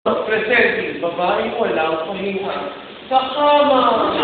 Presenting, babae walang pahinga. Sa kama.